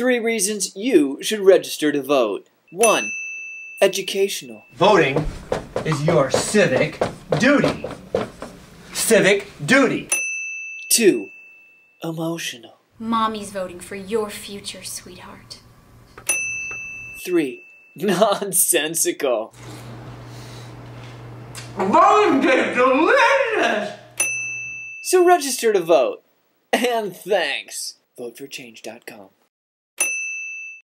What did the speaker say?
Three reasons you should register to vote. 1. Educational. Voting is your civic duty. Civic duty. 2. Emotional. Mommy's voting for your future, sweetheart. 3. Nonsensical. Voting is delicious! So register to vote. And thanks. VoteForChange.com.